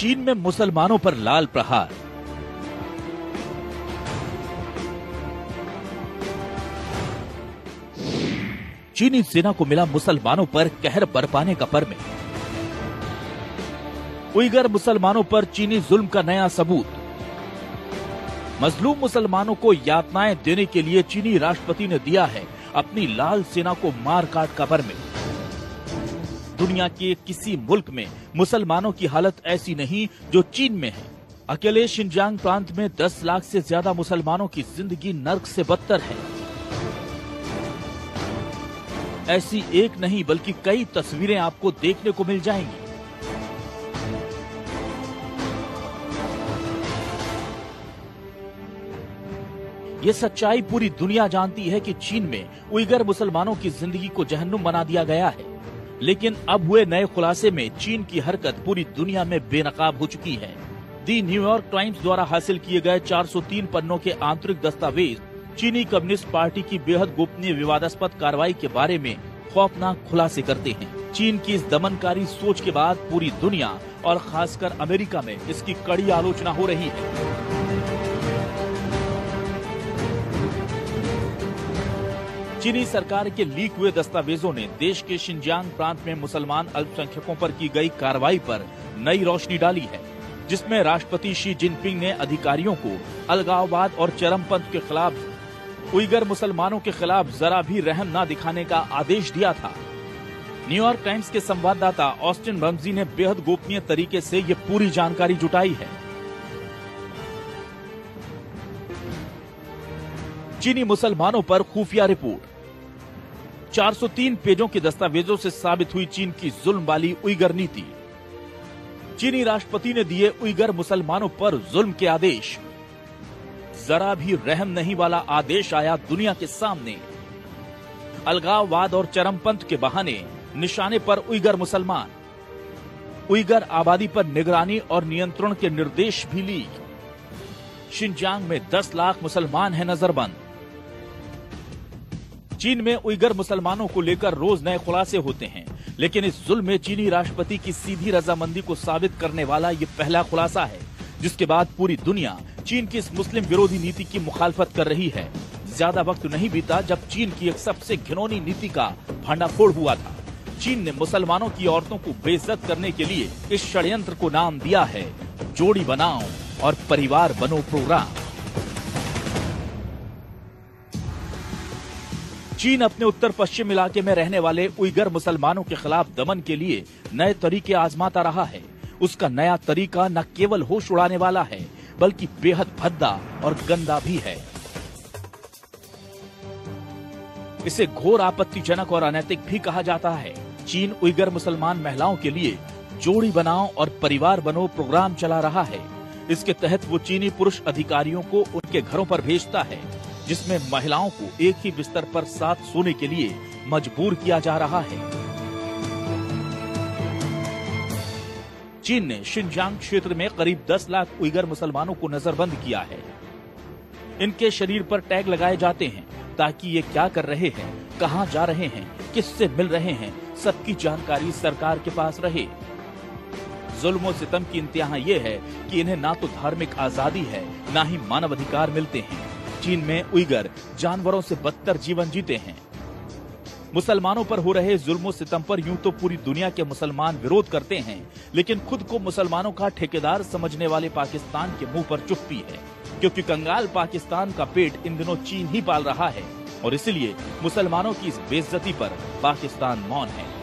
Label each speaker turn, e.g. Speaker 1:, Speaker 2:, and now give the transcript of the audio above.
Speaker 1: चीन में मुसलमानों पर लाल प्रहार। चीनी सेना को मिला मुसलमानों पर कहर बरपाने का परमिट उइगर मुसलमानों पर चीनी जुल्म का नया सबूत। मजलूम मुसलमानों को यातनाएँ देने के लिए चीनी राष्ट्रपति ने दिया है अपनी लाल सेना को मार काट का परमिट दुनिया के किसी मुल्क में मुसलमानों की हालत ऐसी नहीं जो चीन में है। अकेले शिनजांग प्रांत में 10 लाख से ज़्यादा मुसलमानों की ज़िंदगी नर्क से बदतर है। ऐसी एक नहीं, बल्कि कई तस्वीरें आपको देखने को मिल जाएँगी। ये सच्चाई पूरी दुनिया जानती है कि चीन में उइगर मुसलमानों की ज़िंदगी को जहन्नुम बना दिया गया है। लेकिन अब हुए नए खुलासे में चीन की हरकत पूरी दुनिया में बेनकाब हो चुकी है। दी न्यूयॉर्क टाइम्स द्वारा हासिल किए गए 403 पन्नों के आंतरिक दस्तावेज़ चीनी कम्युनिस्ट पार्टी की बेहद गोपनीय विवादास्पद कार्रवाई के बारे में खौफनाक खुलासे करते हैं। चीन की इस दमनकारी सोच के बाद पूरी दुनिया और खासकर अमेरिका में इसकी कड़ी आलोचना हो रही है। चीनी सरकार के लीक हुए दस्तावेजों ने देश के शिंजियांग प्रांत में मुसलमान अल्पसंख्यकों पर की गई कार्रवाई पर नई रोशनी डाली है, जिसमें राष्ट्रपति शी जिनपिंग ने अधिकारियों को अलगाववाद और चरमपंथ के खिलाफ, उइगर मुसलमानों के खिलाफ जरा भी रहम न दिखाने का आदेश दिया था। न्यूयॉर्क टाइम्स के संवाददाता ऑस्टिन रमजी ने बेहद गोपनीय तरीके से ये पूरी जानकारी जुटाई है। चीनी मुसलमानों पर खुफिया रिपोर्ट 403 पेजों के दस्तावेजों से साबित हुई चीन की जुल्म वाली उइगर नीति। चीनी राष्ट्रपति ने दिए उइगर मुसलमानों पर जुल्म के आदेश। जरा भी रहम नहीं वाला आदेश आया दुनिया के सामने। अलगाववाद और चरमपंथ के बहाने निशाने पर उइगर मुसलमान। उइगर आबादी पर निगरानी और नियंत्रण के निर्देश भी ली। शिनजांग में 10 लाख मुसलमान हैं नजरबंद। चीन में उइगर मुसलमानों को लेकर रोज नए खुलासे होते हैं। लेकिन इस जुल्म में चीनी राष्ट्रपति की सीधी रजामंदी को साबित करने वाला ये पहला खुलासा है, जिसके बाद पूरी दुनिया चीन की इस मुस्लिम विरोधी नीति की मुखालफत कर रही है। ज़्यादा वक्त नहीं बीता जब चीन की एक सबसे घिनौनी नीति का भंडाफोड़ हुआ था। चीन ने मुसलमानों की औरतों को बेइज्जत करने के लिए इस षड्यंत्र को नाम दिया है, जोड़ी बनाओ और परिवार बनो प्रोग्राम। चीन अपने उत्तर पश्चिम इलाके में रहने वाले उइगर मुसलमानों के खिलाफ दमन के लिए नए तरीके आजमाता रहा है। उसका नया तरीका न केवल होश उड़ाने वाला है, बल्कि बेहद भद्दा और गंदा भी है। इसे घोर आपत्तिजनक और अनैतिक भी कहा जाता है। चीन उइगर मुसलमान महिलाओं के लिए जोड़ी बनाओ और परिवार बनो प्रोग्राम चला रहा है। इसके तहत वो चीनी पुरुष अधिकारियों को उनके घरों पर भेजता है। जिसमें महिलाओं को एक ही बिस्तर पर साथ सोने के लिए मजबूर किया जा रहा है। चीन ने शिनजांग क्षेत्र में करीब 10 लाख उइगर मुसलमानों को नजरबंद किया है। इनके शरीर पर टैग लगाए जाते हैं ताकि ये क्या कर रहे हैं, कहाँ जा रहे हैं, किससे मिल रहे हैं, सबकी जानकारी सरकार के पास रहे। जुल्म सितम की इंतहा ये है कि इन्हें ना तो धार्मिक आज़ादी है, ना ही मानव अधिकार मिलते हैं। चीन में उइगर जानवरों से बदतर जीवन जीते हैं। मुसलमानों पर हो रहे जुल्म सितम पर यूँ तो पूरी दुनिया के मुसलमान विरोध करते हैं, लेकिन खुद को मुसलमानों का ठेकेदार समझने वाले पाकिस्तान के मुँह पर चुप्पी है, क्योंकि कंगाल पाकिस्तान का पेट इन दिनों चीन ही पाल रहा है, और इसलिए मुसलमानों की इस बेइज्जती पर पाकिस्तान मौन है।